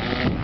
Yeah.